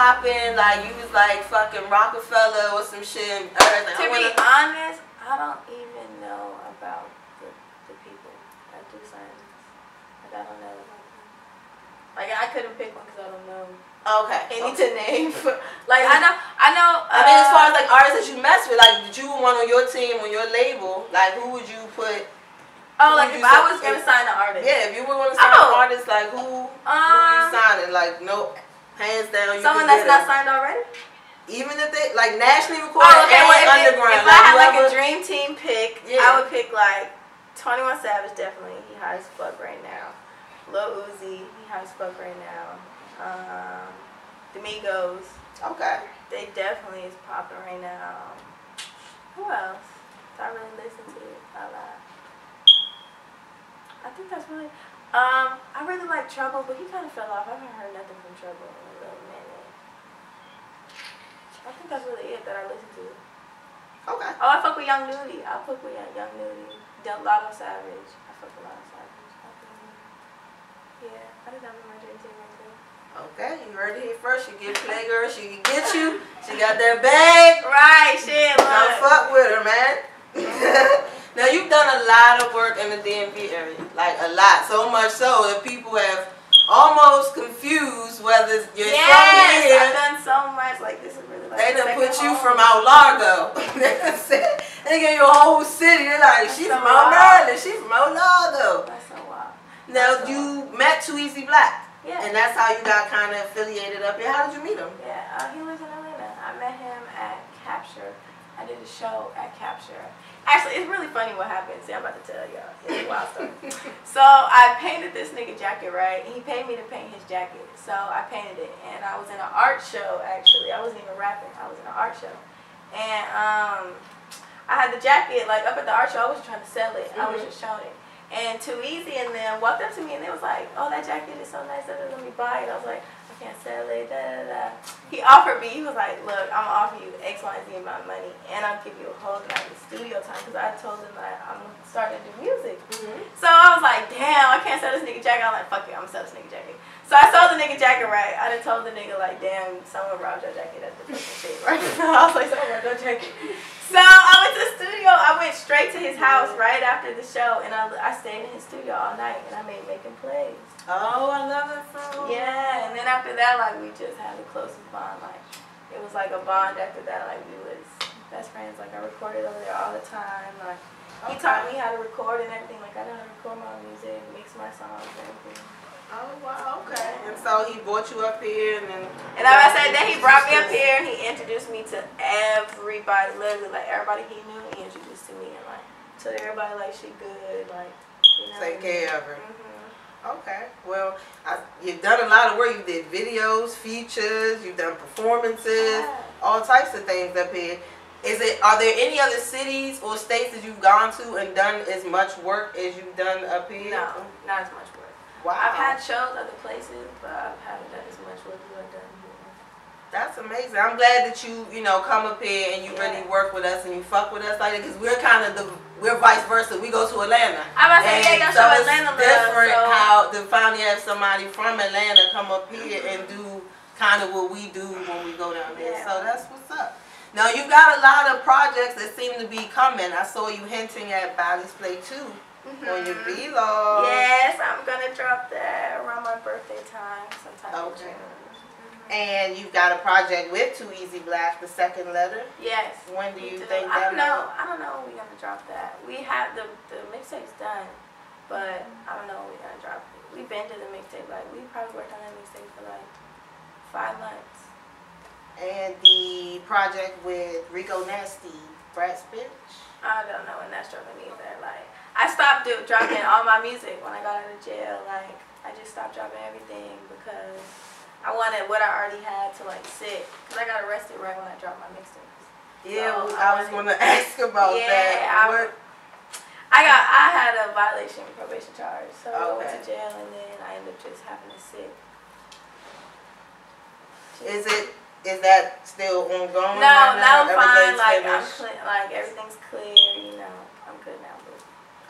popping, like you was like fucking Rockefeller or some shit. Like, to be honest, I don't even know about the, the people that do signs. Like I don't know. Like I couldn't pick one because I don't know. Okay. Any okay. to name. like I know, I know. Uh, I mean, as far as uh, like artists that you mess with, like did you want on your team on your label? Like who would you put? Oh, like if I was gonna sign an artist. Yeah, if you would want to sign Oh. an artist, like who? who you Um, signing? Like no, hands down. Someone that's not it. signed already. Even if they like nationally recorded Oh, okay. and Well, if, underground, if I had like a dream team pick, Yeah. I would pick like Twenty One Savage. Definitely, he high as fuck right now. Lil Uzi, he high as fuck right now. Um, the Migos, Okay. they definitely is popping right now. Who else? Do I really listen to it? a lot? I think that's really. Um, I really like Trouble, but he kind of fell off. I haven't heard nothing from Trouble in a little minute. I think that's really it that I listen to. Okay. Oh, I fuck with Young Nudy. I fuck with Young, Young Nudy. Del Lotto Savage. I fuck with Lotto Savage. I Yeah, I think that was my dream team right there. Okay, you heard it here first. She get Playgirl, she can get you. She got that bag. Right, shit, Now look. fuck with her, man. now you've done a lot of work in the DMV area, like a lot, so much so that people have almost confused whether you're Yes, from I've here. done so much. Like, this is really like They the done put you home. from out Largo. they gave you a whole city. They're like, That's she so from out wild. Maryland. She from out Largo. That's so wild. Now so you met Too Easy Black, Yeah. and that's how you got kind of affiliated up here. How did you meet him? Yeah, uh, he lives in Atlanta. I met him at Capture. I did a show at Capture. Actually, it's really funny what happened. See, I'm about to tell y'all. It's wild story. so I painted this nigga jacket, right? He paid me to paint his jacket. So I painted it. And I was in an art show, actually. I wasn't even rapping. I was in an art show. And um, I had the jacket, like, up at the art show. I wasn't trying to sell it. I was Mhm. just showing it. And Too Easy and them walked up to me and they was like, oh, that jacket is so nice. Let me buy it. I was like, I can't sell it. Da, da, da. He offered me, he was like, look, I'm to offer you X, Y, and Z amount of money. And I'll give you a whole night of studio time. Because I told him that I'm starting to do music. Mm-hmm. So I was like, damn, I can't sell this nigga jacket. I'm like, fuck it, I'm gonna sell this nigga jacket. So I sold the nigga jacket right. I done told the nigga like, damn, someone robbed your jacket at the fucking shit, right? I was like, someone robbed your jacket. So I went to the studio. I went straight to his house right after the show, and I, I stayed in his studio all night, and I made making plays. Oh, I love that song. Yeah, and then after that, like we just had the closest bond. Like it was like a bond. After that, like we was best friends. Like I recorded over there all the time. Like he taught me how to record and everything. Like I know how to record my music, mix my songs, and everything. Oh wow, okay. And so he brought you up here, and then. And like I said, then he brought me up here and he introduced me to everybody, literally like everybody he knew. He introduced to me and like told everybody like she good, like you know. Take care of her. hmm Okay. Well, I, you've done a lot of work. You did videos, features. You've done performances, all types of things up here. Is it? Are there any other cities or states that you've gone to and done as much work as you've done up here? No, not as much work. Wow. I've had shows other places, but I haven't done as much work as I've done here. That's amazing. I'm glad that you, you know, come up here and you really work with us and you fuck with us like that because we're kind of the, we're vice versa. We go to Atlanta. I was say, yeah, y'all so show Atlanta love. different So how to finally have somebody from Atlanta come up here and do kind of what we do when we go down there. Yeah. So that's what's up. Now you got a lot of projects that seem to be coming. I saw you hinting at Bali's Play 2 on your Mhm. vlog. Yes, I'm gonna drop that around my birthday time, sometime in Okay. June. Mhm. And you've got a project with Too Easy Black, the second letter. Yes. When do you do. think I that don't know. I don't know when we're gonna drop that. We have the the mixtape's done, but I don't know when we're gonna drop it. We've been to the mixtape like we probably worked on that mixtape for like five months. And the project with Rico Nasty, Brat's bitch. I don't know when that's dropping either. Like I stopped do, dropping all my music when I got out of jail. Like I just stopped dropping everything because I wanted what I already had to like sit. Cause I got arrested right when I dropped my mixtapes. Yeah, So, I I was gonna ask about Yeah, that. I- What? I got I had a violation probation charge, so I went to jail and then I ended up just having to sit. Is it? Is that still ongoing? No, right now I'm fine. Like I'm clean, like everything's clear. You know, I'm good now.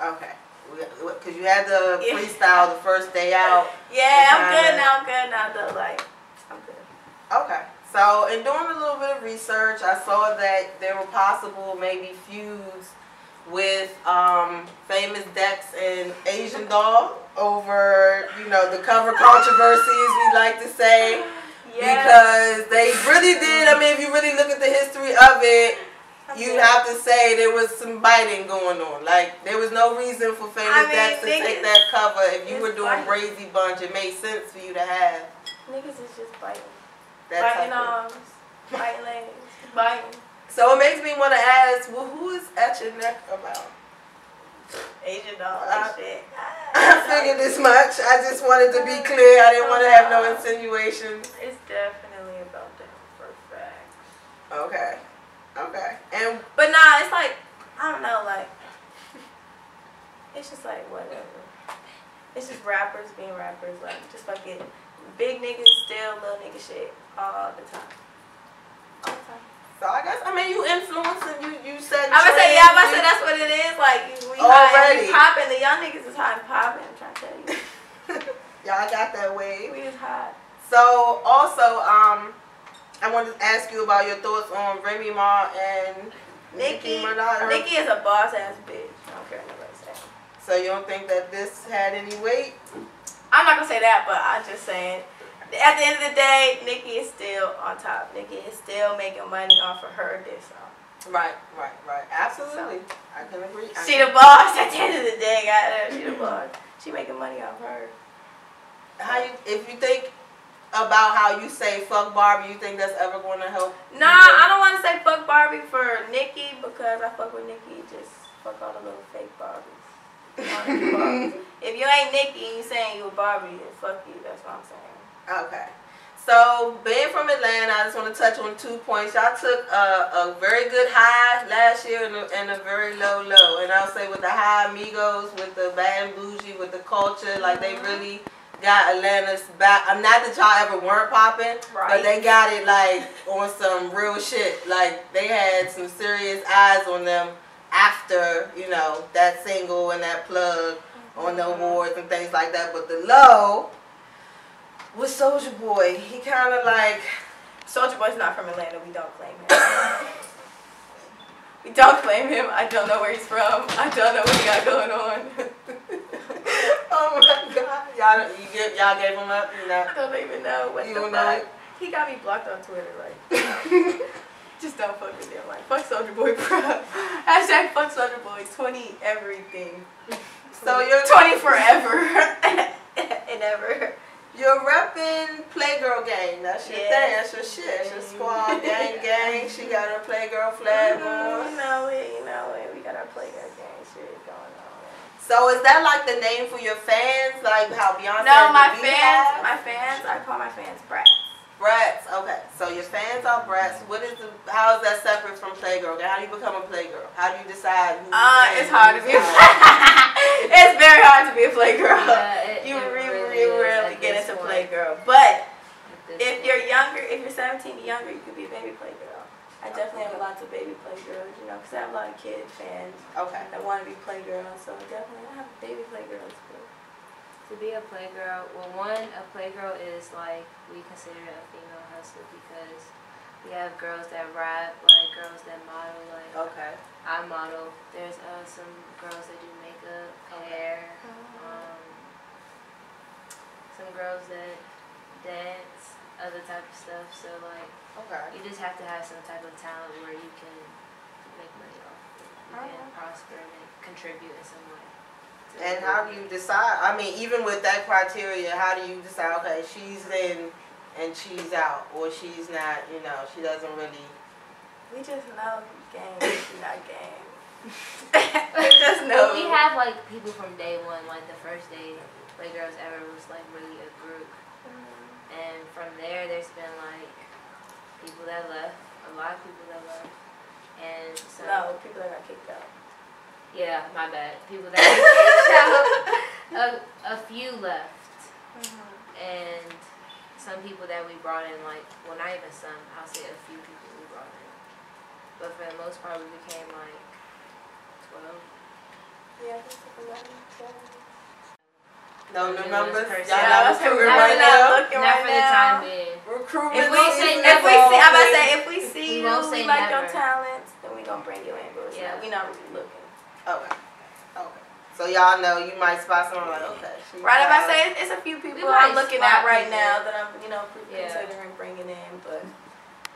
Okay. Because you had the freestyle the first day out. Yeah, I'm good now. I'm good now though. Like, I'm good. Okay. So, in doing a little bit of research, I saw that there were possible maybe feuds with um, famous Dex and Asian Doll over, you know, the cover controversies we like to say. Yes. Because they really did. I mean, if you really look at the history of it, you have to say there was some biting going on. Like there was no reason for famous I mean, Dex to take that cover. If you were doing biting. Brazy Bunch, it made sense for you to have Niggas is just biting. that biting arms, biting legs, biting. So it makes me want to ask, well, who is at your neck about? Asian Doll and shit. I ah, figured this much. I just wanted to be clear. I didn't want to have no insinuations. It's definitely about them for fact. Okay. Okay. And But nah, it's like I don't know, like it's just like whatever. It's just rappers being rappers, like just fucking big niggas still little nigga shit all the time. All the time. so I guess I mean you influencing you. You said. I'm gonna say yeah, I'm gonna say that's what it is. Like we hot and Already. we popping. The young niggas is hot and popping. I'm trying to tell you, you- Y'all got that wave. we is hot. So also, um, I wanted to ask you about your thoughts on Remy Ma and Nicki. Her- Nicki is a boss ass bitch. I don't care what say. So you don't think that this had any weight? I'm not gonna say that, but I'm just saying. At the end of the day, Nicki is still on top. Nicki is still making money off of her diss song. Right, right, right. Absolutely, I can agree. I She can- the boss. At the end of the day, goddamn, she the boss. She making money off her. How you, if you think about how you say "fuck Barbie," you think that's ever going to help? Nah, I don't want to say fuck Barbie for Nicki because I fuck with Nicki. Just fuck all the little fake Barbies. Barbies. if you ain't Nicki and you saying you a Barbie, then fuck you. That's what I'm saying. Okay. So, being from Atlanta, I just want to touch on two points. Y'all took a, a very good high last year and a, and a very low low. And I'll say with the high amigos, with the bad and bougie, with the culture, like they mm-hmm. really got Atlanta's back. I'm not that y'all ever weren't popping, but they got it like on some real shit. Like they had some serious eyes on them after, you know, that single and that plug on the mm-hmm. awards and things like that. But the low was Soulja Boy. He kind of like Soulja Boy's not from Atlanta. We don't claim him. we don't claim him. I don't know where he's from. I don't know what he got going on. oh my god, y'all you give, y'all gave him up, you know. I don't even know what You the fuck. He got me blocked on Twitter. Like, just don't fuck with him. Like, fuck Soulja Boy, bro. Hashtag fuck Soulja Boy. Twenty everything. So you're twenty forever and ever. You're repping Playgirl gang. That's your Yeah. thing. That's your shit. That's your squad gang gang. She got her Playgirl mm-hmm. flag You know it. You know it. We got our playgirl gang shit going on. So is that like the name for your fans? Like how Beyonce No, my fans, BeyHive? my fans, I call my fans brats. Brats. Okay. So your fans are brats. What is the? How is that separate from Playgirl? gang? How do you become a Playgirl? How do you decide? Who's Uh, it's hard to be. not? it's very hard to be a playgirl. Yeah, it- you it really, really really is rarely at get into point. playgirl. But if you're younger, if you're 17 younger, you could be a baby playgirl. I definitely have lots of baby playgirls, you know, because I have a lot of kid fans Okay. that want to be playgirls. So definitely, I have baby playgirls. To be a playgirl, well, one, a playgirl is like we consider it a female hustler because we have girls that rap, like girls that model, like Okay. I model. There's uh, some girls that do makeup, hair, um, some girls that dance, other type of stuff. So like Okay. you just have to have some type of talent where you can make money off of it. You can Uh-huh. prosper and contribute in some way. And how do you decide? I mean, even with that criteria, how do you decide? Okay, she's in and she's out, or she's not. You know, she doesn't really. We just know game, she's not game. we just know. But we have like people from day one, like the first day Playgirls ever was like really a group. And from there there's been like people that left, a lot of people that left. And so No, people that got kicked out. yeah, my bad. People that a, a few left. Mm-hmm. And some people that we brought in like well not even some, I'll say a few people we brought in. But for the most part we became like twelve. Yeah, I think it's 11, 12. No, We're numbers. Y'all person. not I was recruiting not- right not now. looking the time being. Recruitment. If we see, say if we see, I'm about to say, if we see We you, we say like your talents, then we gonna bring you in. But Yeah. we not really looking. Okay. Okay. So y'all know you might spot someone like, okay. she Right, I'm about to say, it's, it's a few people might I'm looking at right people. now that I'm, you know, Yeah. considering bringing in. But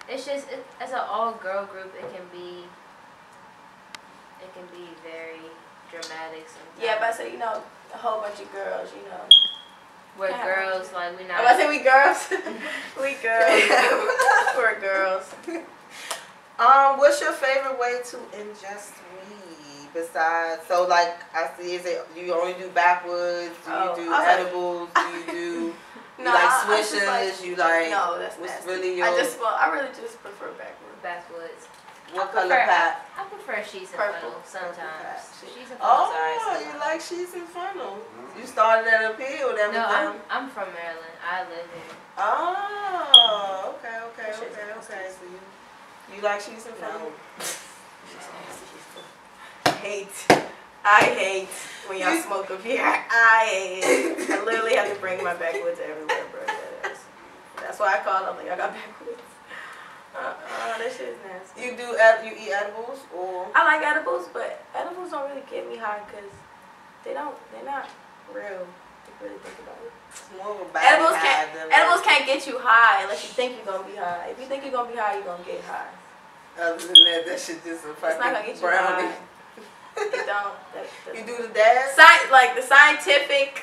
It's just it, as an all girl group, it can be. It can be very dramatic sometimes. yeah, but I say, you know, a whole bunch of girls, you know. We're Yeah. girls, like we not. I'm about say we girls. we girls. We're girls. Um, what's your favorite way to ingest weed? Besides, so like I see, is it do you only do backwoods? Do Oh, you do I was like- edibles? Do you do you like I- I just swishes? like- you like No, that's what's nasty. really your I just, well, I really just prefer backward. backwoods. What I color prefer- pat? I prefer sheets and Purple. funnel sometimes. Purple Sheets and funnels Oh, you alright like sheets and funnel? Mm-hmm. You started at a pill, that was No, I'm. I'm from Maryland. I live here. Oh, okay, okay, That okay, okay. So you you like sheets and funnel? hate. I hate when y'all smoke up here. I hate it. I literally have to bring my backwoods everywhere, bro. That is- That's why I called. I'm like, I got backwoods. Uh, that shit is nasty. You do you eat edibles or I like edibles, but edibles don't really get me high because they don't. They're not real. Really think about it. it's more of a bad Edibles can't. Edibles can't get you high unless you think you're gonna be high. If you think you're gonna be high, you're gonna get high. Other than that, that shit just a It's not gonna fucking get you brownie. high. It don't. That, You do the dance? Sci- like the scientific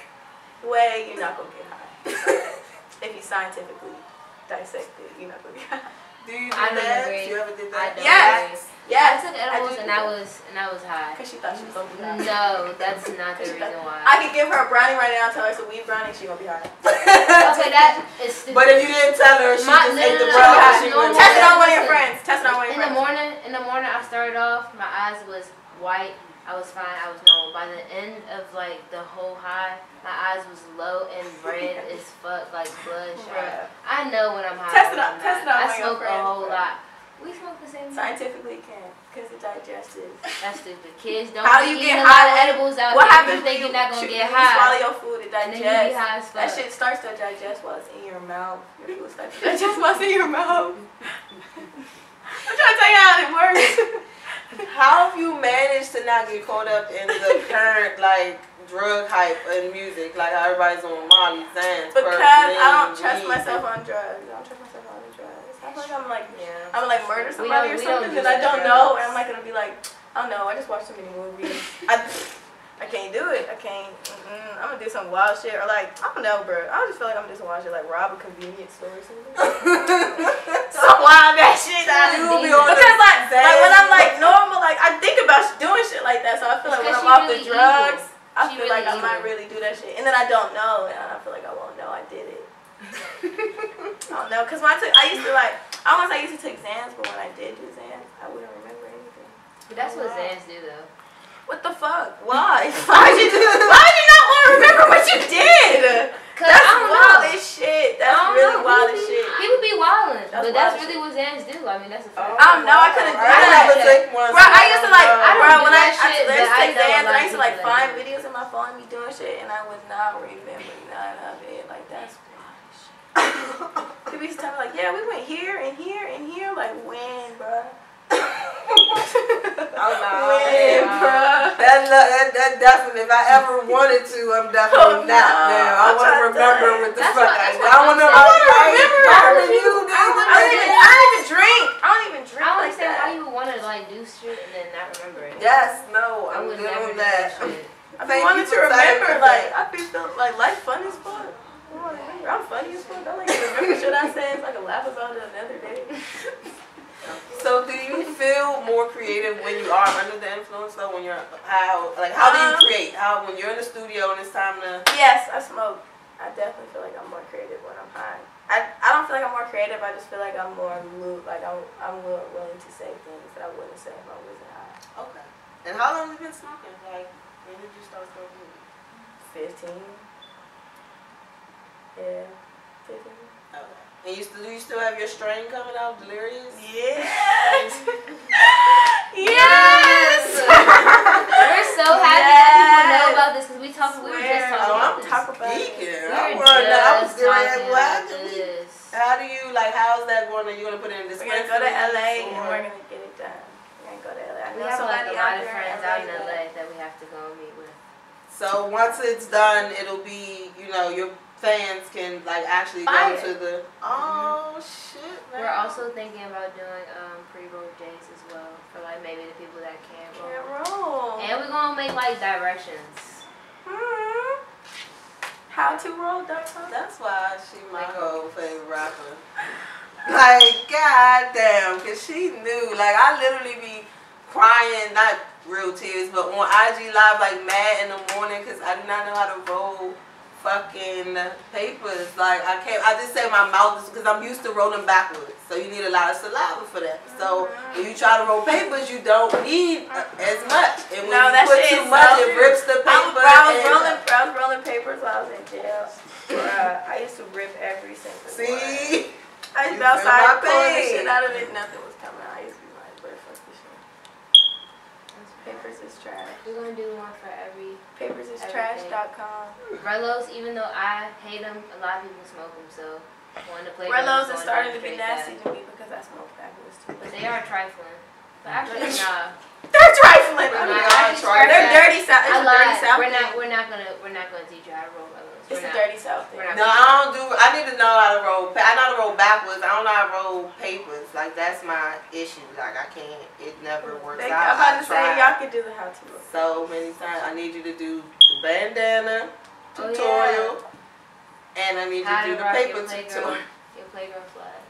way, you're not gonna get high. if you scientifically dissect it, you're not gonna get high. Do you do I don't that? agree. You ever did I don't Yes. agree. Yes. I took edibles do and I was and I was high. Cause she thought she was gonna be high. No, that's not the reason why. I could give her a brownie right now and tell her it's a weed brownie, she gonna be high. okay, that is stupid. But if you didn't tell her, she My- just no, ate no, the brownie. no, she no, no, Test it on one of your friends. Test it on one of your in your the morning, in the morning, I started off. My eyes was white. I was fine. I was normal. By the end of like the whole high, my eyes was low and red as fuck, like bloodshot. I know when I'm high. Test it out- I'm test not. it out I smoke a whole bruh. lot. We smoke the same. Scientifically it can, cause it digestive. That's stupid. Kids don't How you get a lot of high? edibles out What there. happens think when you're not gonna get when you swallow high? your food, And you be high as That shit starts to digest while it's in your mouth. Your food starts to digest while it's in your mouth. I'm trying to tell you how it works. How have you managed to not get caught up in the current like drug hype and music? Like how everybody's on Molly, Xans, because Perk, I don't trust myself on drugs. I don't trust myself on drugs. I feel like I'm like Yeah. I'm gonna like murder somebody or don't- we don't something do that I don't drugs. know, and I'm like gonna be like, I don't know. I just watched too many movies. I, I can't do it. I can't. Mm-mm. I'm gonna do some wild shit or like I don't know, bro. I just feel like I'm just gonna do some wild shit, like rob a convenience store or something. some wild ass shit. That I You do. will be on Because the like, like when I'm Xans. like normal, like I think about doing shit like that. So I feel like when I'm off she the really drugs, I She feel really like I might really do that shit, and then I don't know, and I feel like I won't know I did it. I don't know, cause when I took, I used to like, I once I used to take Xans, but when I did do Xans, I wouldn't remember anything. But that's what Wow. Xans do though. What the fuck? Why? Why'd you, do why'd you not want to remember what you did? That's I don't wild know. as shit. I That's really know. wild as shit. People be wildin', That's but that's wild really what Xans do. I mean, that's a Oh. I don't know, I couldn't do I that. take one. Bro, I used to like, I don't bro, when I, I, I used to take Xans, and I used to like find videos in my phone and be doing shit, and I would not remember none of it. Like that's wild as shit. People used to tell me like, yeah, we went here and here and here. Like when, bro? Oh no. When, Wow. bro? That, that, that definitely, if I ever wanted to, I'm oh, definitely Oh, not no. now. I want to remember tell what the That's fuck what- I what I want to saying. I wanna remember. remember. I I don't even, I don't even drink. I don't even drink I don't like understand that. why you would want to like do shit and then not remember it. Yes, no, I I'm good never on that. that. I Thank be to remember, me like. I be feel like life fun as fuck. I wanna remember. I'm funny as fuck. I like remember shit I said so I can laugh about it another day. So, do you feel more creative when you are under the influence, though? When you're how, like, how do Um, you create? How when you're in the studio and it's time to? Yes, I smoke. I definitely feel like I'm more creative when I'm high. I, I don't feel like I'm more creative. I just feel like I'm more lo- like I'm I'm willing to say things that I wouldn't say if I wasn't high. Okay. And how long have you been smoking? Like, when did you start smoking? Fifteen. Yeah, fifteen. Okay. And you still, do you still have your strain coming out, Delirious? Yes. Yes! yes. We're so happy that people know about this because we talked. We were just Swear. talking Oh, about I'm this. talk about it. We I were wanted I was just getting talking glad about to be this. that going to? You gonna put it in We're gonna go to LA and or- we're gonna get it done. We're gonna go to LA. I We know have like a lot of there friends out in that- LA that we have to go meet with. So once it's done, it'll be you know your fans can like actually Fire. go to the. Oh shit! Man. We're also thinking about doing um, pre-roll days as well for like maybe the people that can't roll. Can't roll. roll. And we're gonna make like directions. Hmm. How to roll .com. That's why she my whole favorite rapper. Like, goddamn, cause she knew. Like, I literally be crying, not real tears, but on IG Live, like mad in the morning, cause I do not know how to roll fucking papers. Like, I can't. I just say my mouth is because I'm used to rolling backwoods, so you need a lot of saliva for that. So mm-hmm. when you try to roll papers, you don't need as much, and when No, you that put too much, so it rips the I was, paper. I was rolling, I was rolling papers while I was in jail. Bruh, I used to rip every single one. See. I used to outside pulling the shit out of it. Nothing was coming out. I used to be like, but fuck this shit. Papers is trash. We're gonna do one for every Papers is trash.com. Rellos. Even though I hate them, a lot of people smoke them. So one to play. Rellos is starting to be nasty to me because I smoke fabulous too. But they are trifling. But actually, nah. They're trifling. We're I'm not not- actually trifling. They're trifling. dirty south. It's I a dirty lied. We're not. We're not gonna. We're not gonna teach you how to roll rellos. It's We're a dirty south thing. No, I don't do. I need to know how to roll. pa- I know how to roll backwoods. I don't know how to roll papers. Like that's my issue. Like I can't. It never works They, out. I'm about I to say y'all can do the how to roll. so many times. I need you to do the bandana Oh, yeah. tutorial, and I need you to do the paper your playground, tutorial. your playground flags.